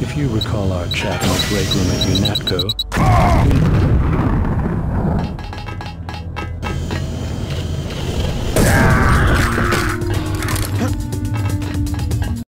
If you recall our chat in the break room at UNATCO,